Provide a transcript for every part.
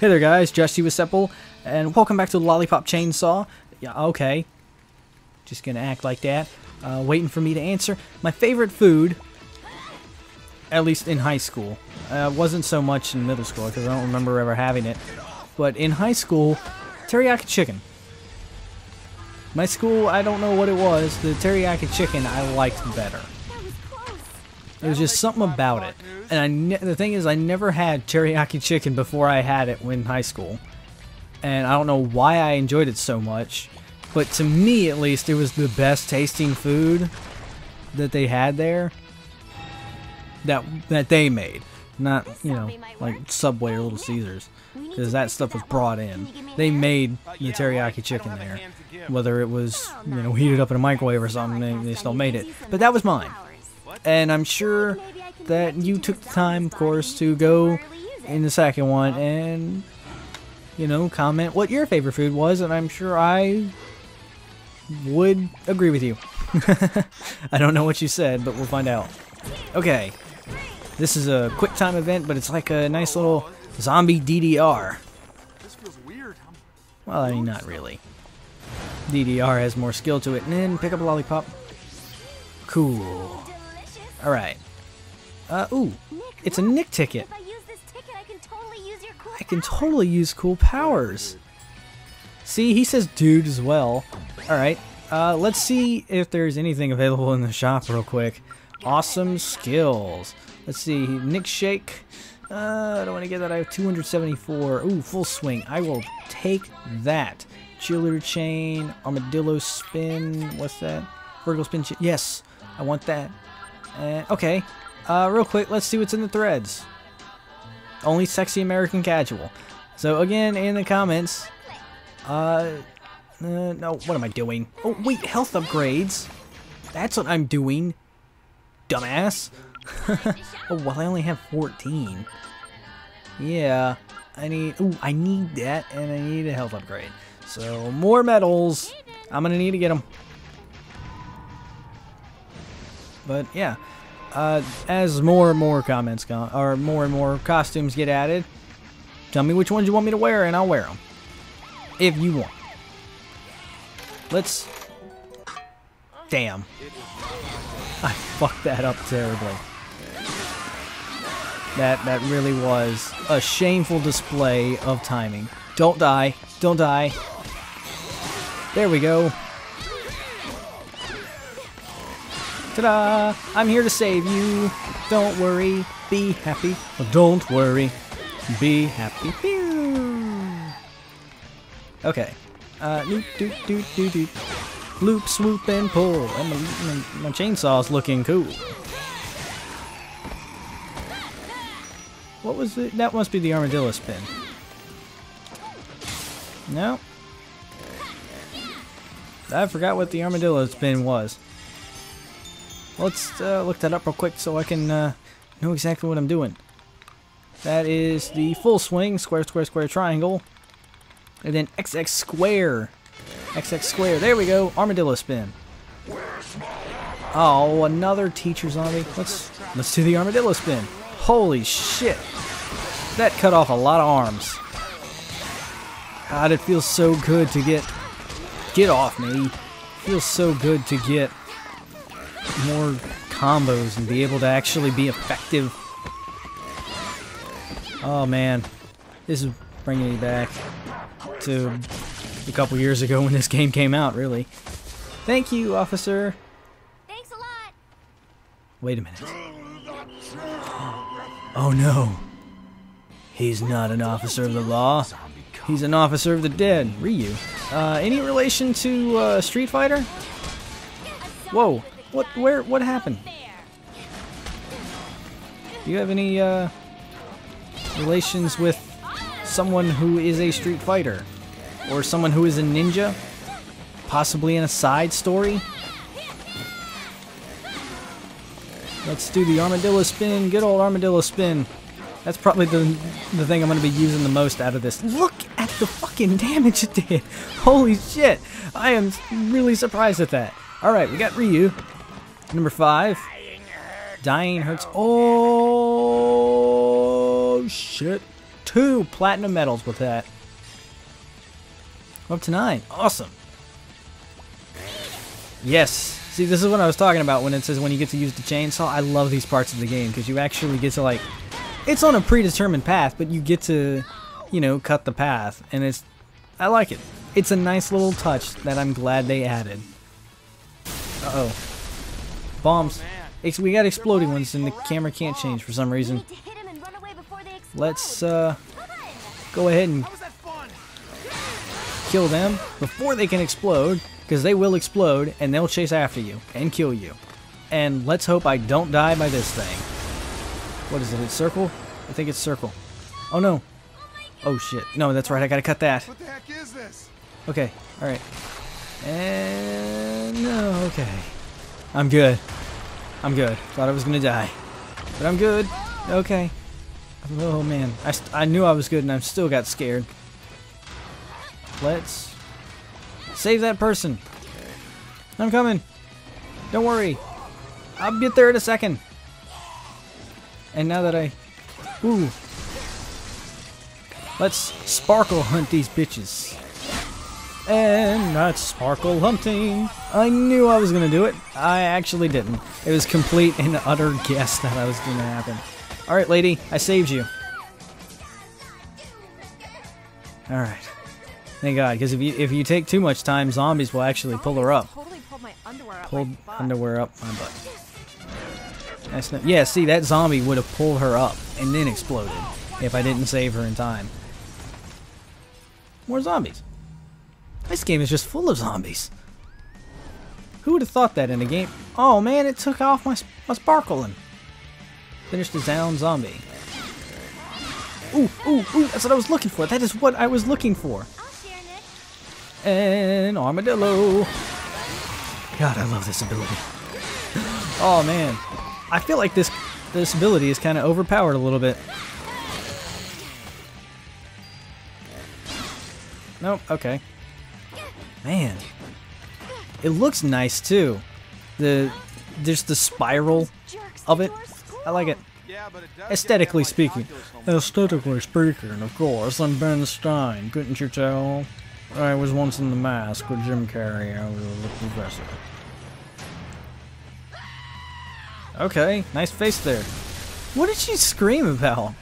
Hey there guys, Josh Siwasepl, and welcome back to Lollipop Chainsaw. Yeah, okay. Just gonna act like that. Uh, waiting for me to answer. My favorite food, at least in high school, uh, wasn't so much in middle school because I don't remember ever having it. But in high school, teriyaki chicken. My school, I don't know what it was. The teriyaki chicken I liked better. There was just something about it. And I the thing is, I never had teriyaki chicken before I had it in high school. And I don't know why I enjoyed it so much. But to me, at least, it was the best tasting food that they had there. That, that they made. Not, you know, like Subway or Little Caesars. Because that stuff was brought in. They made the teriyaki chicken there. Whether it was, you know, heated up in a microwave or something, they, they still made it. But that was mine. And I'm sure that you took the time, of course, to go in the second one and, you know, comment what your favorite food was, and I'm sure I would agree with you. I don't know what you said, but we'll find out. Okay. This is a quick time event, but it's like a nice little zombie DDR. Well, I mean, not really. DDR has more skill to it. And then pick up a lollipop. Cool. Alright. Uh, ooh. It's a Nick ticket. If I use this ticket, I can totally use your cool I can totally use cool powers. See, he says dude as well. Alright. Uh, let's see if there's anything available in the shop real quick. Awesome skills. Let's see. Nick Shake. Uh, I don't want to get that. I have 274. Ooh, full swing. I will take that. Chiller chain. Armadillo spin. What's that? Vertical spin. Yes. I want that. Uh, okay. Uh, real quick, let's see what's in the threads. Only sexy American casual. So again, in the comments, uh, uh, no, what am I doing? Oh, wait, health upgrades. That's what I'm doing, dumbass. oh, well, I only have 14. Yeah, I need, ooh, I need that, and I need a health upgrade. So, more medals. I'm gonna need to get them. But, yeah uh, as more and more comments come, or more and more costumes get added, tell me which ones you want me to wear, and I'll wear them. If you want. Let's... Damn. I fucked that up terribly. That, that really was a shameful display of timing. Don't die. Don't die. There we go. Ta-da! I'm here to save you. Don't worry. Be happy. Well, don't worry. Be happy. Pew! Okay. Uh, doot, doot, doot, doot, doot. Loop, swoop, and pull. And my, my, my chainsaw's looking cool. What was it? That must be the armadillo spin. No. I forgot what the armadillo spin was. Let's uh, look that up real quick so I can uh, know exactly what I'm doing. That is the full swing, square, square, square, triangle. And then XX square. XX square. There we go. Armadillo spin. Oh, another teacher zombie. Let's let's do the armadillo spin. Holy shit. That cut off a lot of arms. God, it feels so good to get get off me. It feels so good to get more combos and be able to actually be effective. Oh man, this is bringing me back to a couple years ago when this game came out, really. Thank you, officer. Thanks a lot. Wait a minute. Oh no. He's not an officer of the law. He's an officer of the dead. Ryu. Uh, any relation to uh, Street Fighter? Whoa. What? Where? What happened? Do you have any uh, relations with someone who is a Street Fighter, or someone who is a ninja, possibly in a side story? Let's do the armadillo spin. Good old armadillo spin. That's probably the the thing I'm going to be using the most out of this. Look at the fucking damage it did. Holy shit. I am really surprised at that. Alright, we got Ryu. Number five. Dying hurts. Oh, shit. two platinum medals with that. Up to nine. Awesome. Yes. See, this is what I was talking about when it says when you get to use the chainsaw. I love these parts of the game because you actually get to like, it's on a predetermined path, but you get to, you know, cut the path, and it's, I like it. It's a nice little touch that I'm glad they added. Uh oh. Bombs. We got exploding ones, and the camera can't change for some reason. need to hit him and run away before they explode. Let's uh, go ahead and How was that fun? kill them before they can explode, because they will explode and they'll chase after you and kill you. And let's hope I don't die by this thing. What is it? It's circle? I think it's circle. Oh no. Oh shit. No, that's right. I gotta cut that. What the heck is this? Okay. All right. And no. Okay. I'm good. I'm good. Thought I was gonna die, but I'm good. Okay. Oh man, I, I knew I was good and I still got scared. Let's save that person. I'm coming. Don't worry. I'll get there in a second. And now that I, ooh, let's sparkle hunt these bitches. And that's sparkle hunting. I knew I was gonna do it. I actually didn't. It was complete and utter guess that I was gonna happen. All right, lady, I saved you. All right. Thank God, because if you if you take too much time, zombies will actually pull her up. Totally pulled underwear up Pulled my underwear up my butt. That's not, yeah, see, that zombie would have pulled her up and then exploded if I didn't save her in time. More zombies. This game is just full of zombies. Who would have thought that in a game? Oh man, it took off my, my sparkling. Finished the down zombie. Ooh, ooh, ooh, that's what I was looking for. That is what I was looking for. And armadillo. God, I love this ability. Oh man, I feel like this this ability is kind of overpowered a little bit. Nope. Okay. Man, it looks nice too. The there's the spiral of it. I like it. Aesthetically speaking. Aesthetically speaking, of course, I'm Ben Stein. Couldn't you tell? I was once in the mask with Jim Carrey. I was the professor. Okay, nice face there. What did she scream about?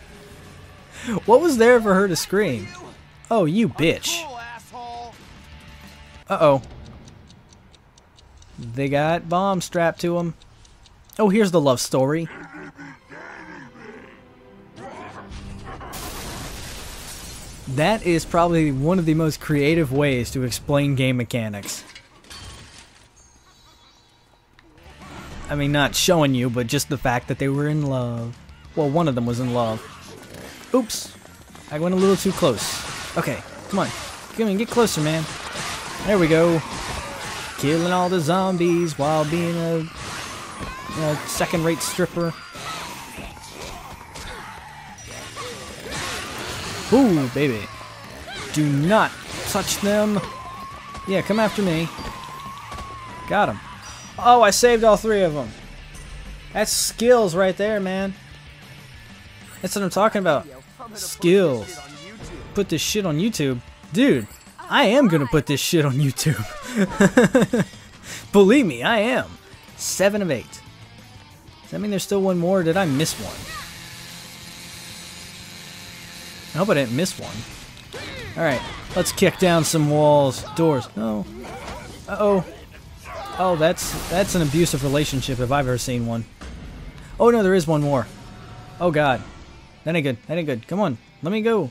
What was there for her to scream? Oh, you bitch. Uh-oh. They got bombs strapped to them. Oh, here's the love story. That is probably one of the most creative ways to explain game mechanics. I mean, not showing you, but just the fact that they were in love. Well, one of them was in love. Oops. I went a little too close. Okay, come on. Come on, get closer, man. There we go. Killing all the zombies while being a, second-rate stripper. Ooh, baby. Do not touch them. Yeah, come after me. Got him. Oh, I saved all three of them. That's skills right there, man. That's what I'm talking about. Skills. Put this shit on YouTube. Dude, I am gonna put this shit on YouTube. Believe me, I am. Seven of eight. Does that mean there's still one more? or Did I miss one? I hope I didn't miss one. Alright, let's kick down some walls. Doors. No. Uh-oh. Oh, that's that's an abusive relationship if I've ever seen one. Oh no, there is one more. Oh god. That ain't good. That ain't good. Come on. Let me go.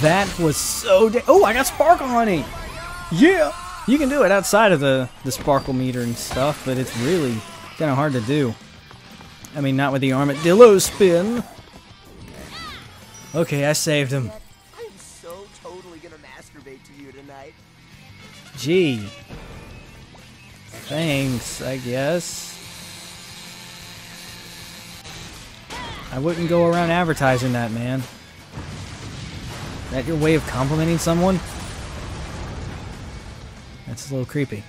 That was so Oh, I got sparkle hunting. Yeah. You can do it outside of the the sparkle meter and stuff, but it's really kind of hard to do. I mean, not with the armadillo spin. Okay, I saved him. I'm so totally gonna masturbate to you tonight. Gee. Thanks, I guess. I wouldn't go around advertising that, man. That your way of complimenting someone? That's a little creepy.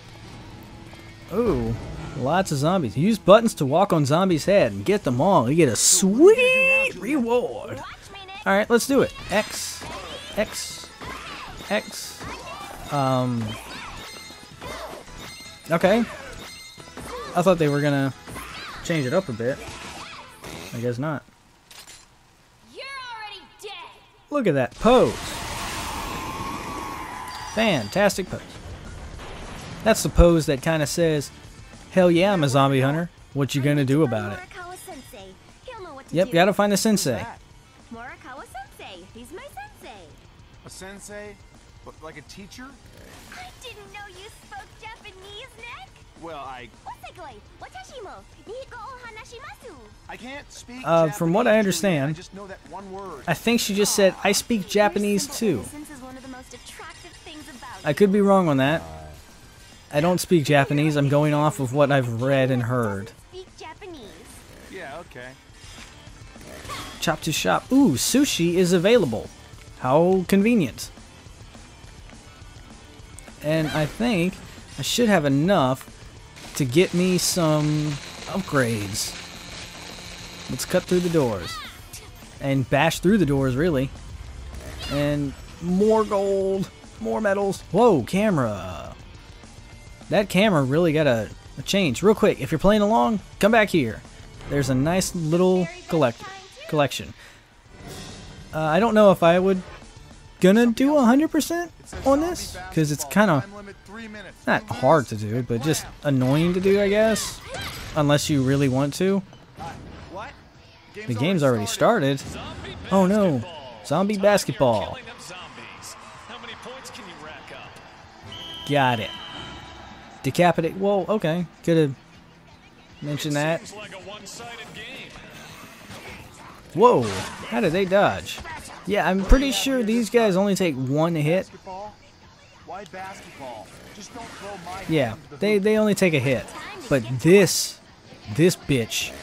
Ooh, lots of zombies. Use buttons to walk on zombies' head and get them all. You get a sweet reward. Nick. Alright, let's do it. X, X, X. Um. Okay. I thought they were gonna change it up a bit. I guess not. You're already dead. Look at that pose. Fantastic pose. That's the pose that kind of says, "Hell yeah, I'm a zombie hunter. What you gonna do about it?" Morikawa sensei. He'll know what to Yep, gotta find the sensei. That. Morikawa sensei. He's my sensei. A sensei? But like a teacher? I didn't know you spoke Japanese, Nick. Well, I Osekoi, watashi mo nihiko o hanashimasu. I can't speak Uh, from what I understand- I know that one word. I think she just said, "I speak Japanese too." simple innocence is one of the most attractive things about I could be wrong on that. I don't speak Japanese. I'm going off of what I've read and heard. Speak Japanese. yeah, okay. Chop to shop. Ooh, sushi is available. How convenient. And I think I should have enough to get me some upgrades. Let's cut through the doors. And bash through the doors, really. And more gold. More metals. Whoa, camera. That camera really got a, a change. Real quick, if you're playing along, come back here. There's a nice little collect collection. Uh, I don't know if I would gonna do 100% on this because it's kind of time limit three minutes. not hard to do, but just annoying to do, I guess. Unless you really want to. The game's already started. Oh no, zombie basketball. Killing them zombies. How many points can you rack up? Got it. Decapitate. Whoa, okay. Could have mentioned that. Seems like a one-sided game. Whoa, how did they dodge? Yeah, I'm pretty sure these guys only take one hit. Yeah, they, they only take a hit. But this, this bitch,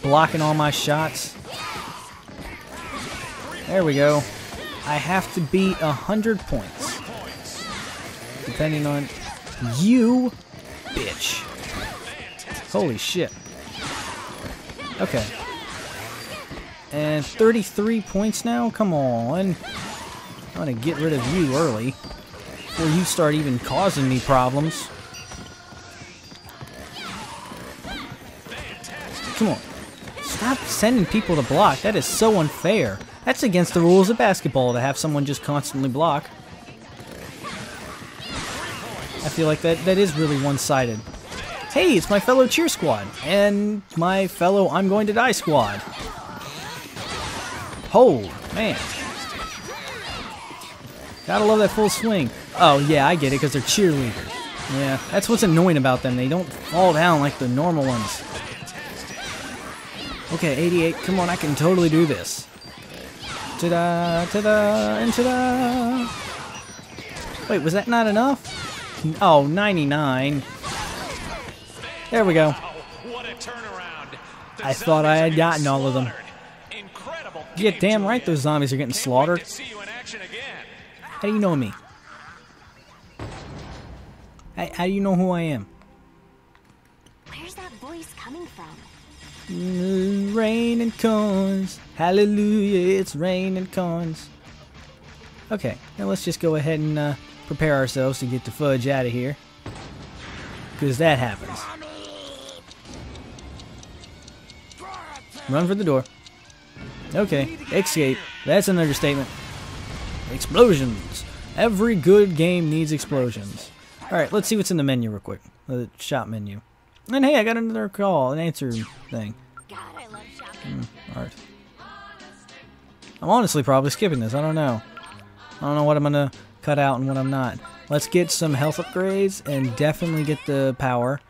blocking all my shots. There we go. I have to beat a hundred points. Depending on you, bitch. Holy shit. Okay. And 33 points now? Come on. I want to get rid of you early. Before you start even causing me problems. Come on. Stop sending people to block. That is so unfair. That's against the rules of basketball to have someone just constantly block. I feel like that, that is really one-sided. Hey, it's my fellow cheer squad. And my fellow I'm going to die squad. Hold, man. Gotta love that full swing. Oh, yeah, I get it, because they're cheerleaders. Yeah, that's what's annoying about them. They don't fall down like the normal ones. Okay, 88. Come on, I can totally do this. Ta-da, ta-da, and ta-da. Wait, was that not enough? Oh, 99. There we go. Oh, what a turnaround. I thought I had gotten all of them. Slaughtered. Incredible. Yeah, damn right those zombies are getting slaughtered. see you in action again. How do you know me? How, how do you know who I am? Where's that voice coming from? Mm, Rain and cones. Hallelujah, it's rain and cones. Okay, now let's just go ahead and uh, prepare ourselves to get the fudge out of here. Because that happens. Run for the door. Okay, escape. That's an understatement. Explosions. Every good game needs explosions. Alright, let's see what's in the menu real quick. The shop menu. And hey, I got another call, an answer thing. God, I love shopping. Art. I'm honestly probably skipping this. I don't know. I don't know what I'm gonna cut out and what I'm not. Let's get some health upgrades and definitely get the power.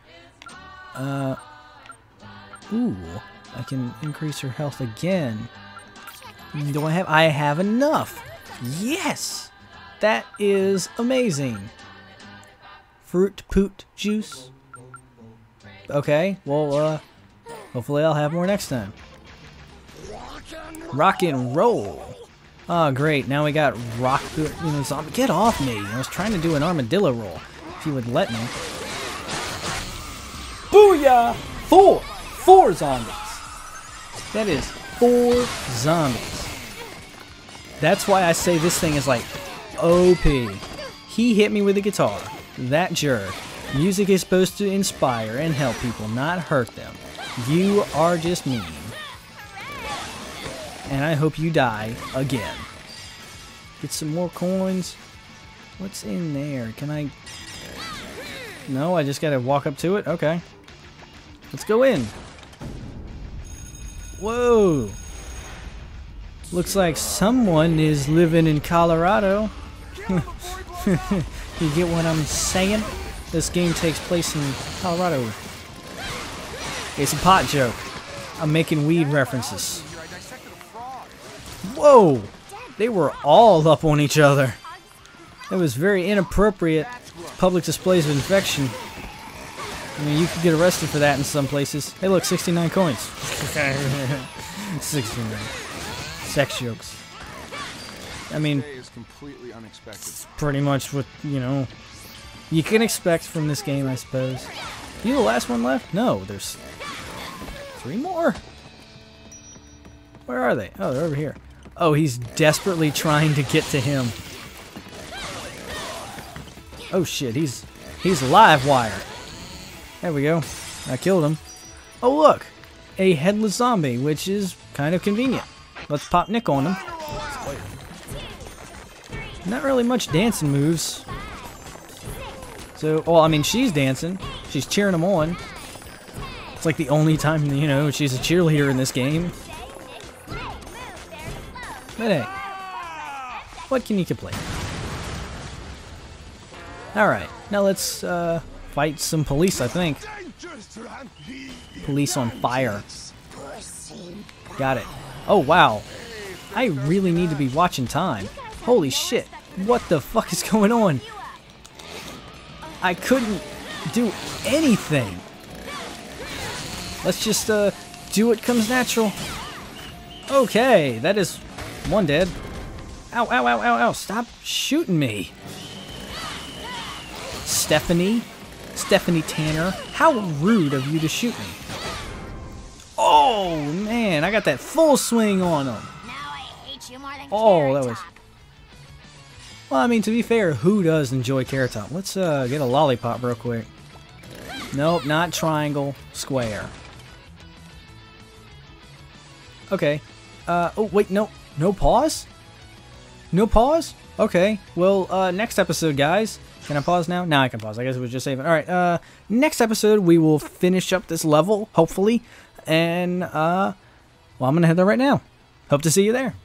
Uh, ooh, I can increase her health again. Do I have? I have enough. Yes, That is amazing. Fruit poot juice. Okay, well, uh, hopefully I'll have more next time. Rock and roll. Oh, great. Now we got rock, you know, zombie. Get off me. I was trying to do an armadillo roll. If you would let me. Booyah! Four! Four zombies. That is four zombies. That's why I say this thing is like OP. He hit me with a guitar. That jerk. Music is supposed to inspire and help people, not hurt them. You are just mean. And I hope you die again. Get some more coins. What's in there? Can I... No, I just gotta walk up to it? Okay. Let's go in. Whoa. Looks like someone is living in Colorado. you get what I'm saying? This game takes place in Colorado. It's a pot joke. I'm making weed references. Whoa! They were all up on each other. It was very inappropriate public displays of infection. I mean, you could get arrested for that in some places. Hey, look, 69 coins. 69. Sex jokes. I mean, Today is completely unexpected. pretty much what, you know, you can expect from this game, I suppose. You the last one left? No, there's three more. Where are they? Oh, they're over here. Oh, he's desperately trying to get to him. Oh shit, he's he's live wire. There we go. I killed him. Oh look, a headless zombie, which is kind of convenient. Let's pop Nick on him. Not really much dancing moves. So, well, I mean, she's dancing. She's cheering him on. It's like the only time, you know, she's a cheerleader in this game. But hey, what can you complain? Alright, now let's uh, fight some police, I think. Police on fire. Got it. Oh, wow. I really need to be watching time. Holy shit. What the fuck is going on? I couldn't do anything. Let's just uh, do what comes natural. Okay, that is one dead. Ow, ow, ow, ow, ow. Stop shooting me. Stephanie? Stephanie Tanner? How rude of you to shoot me. Oh, man. I got that full swing on him. Now I hate you more than Oh, that was- Well, I mean, to be fair, who does enjoy Carrot Top? Let's uh, get a lollipop real quick. Nope, not triangle, square. Okay. Uh, oh, wait, no. No pause? No pause? Okay. Well, uh, next episode, guys. Can I pause now? Now I can pause. I guess it was just saving. Alright, uh, next episode, we will finish up this level, hopefully. And, uh, well, I'm gonna head there right now. Hope to see you there.